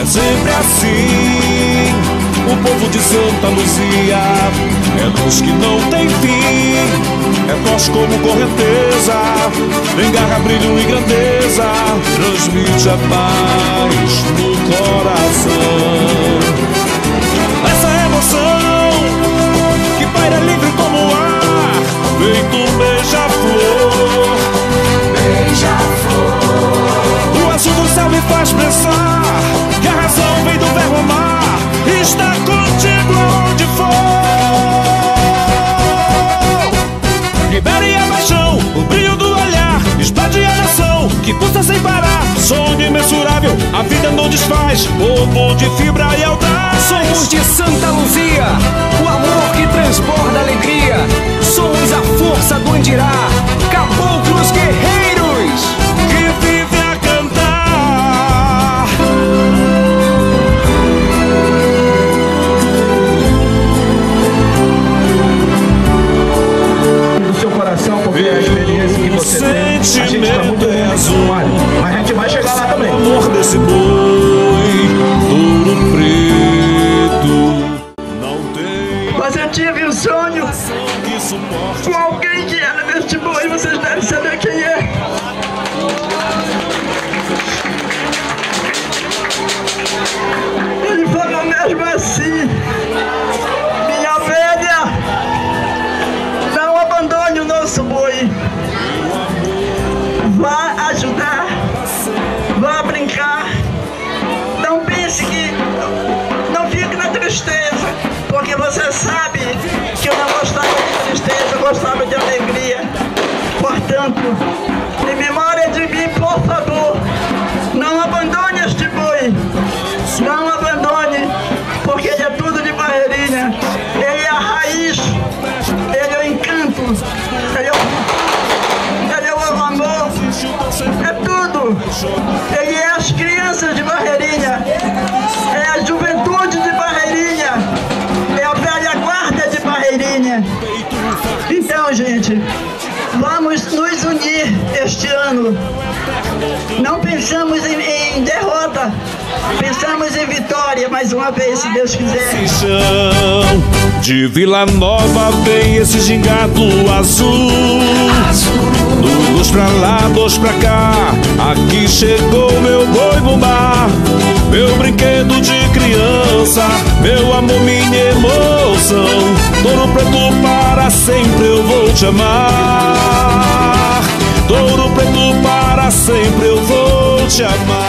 é sempre assim. O povo de Santa Luzia é luz que não tem fim. É tosse como correnteza, vem garra, brilho e grandeza. Transmite a paz no coração. Que pulsa sem parar. Sonho imensurável, a vida não desfaz. Povo de fibra e audaz. Somos de Santa Luzia, o amor que transborda alegria. Somos a força do Andirá, caboclos guerreiros. que vive a cantar. do seu coração, porque é a experiência que você tem. A gente está muito azul. mas a gente vai chegar lá também. amor desse boi, ouro preto. Não tem Mas eu tive um sonho com alguém que era deste boi, vocês devem saber quem é. Ele falou mesmo assim, minha velha, não abandone o nosso boi. Porque Então, gente, vamos nos unir este ano. Não pensamos em, em derrota, pensamos em vitória mais uma vez, se Deus quiser. de Vila Nova vem esse gingado azul. Dois pra lá, dois pra cá. Aqui chegou meu boi bumbá. Meu brinquedo de criança. Meu amor, emoção. Touro preto para sempre eu vou te amar. Touro preto para sempre eu vou te amar.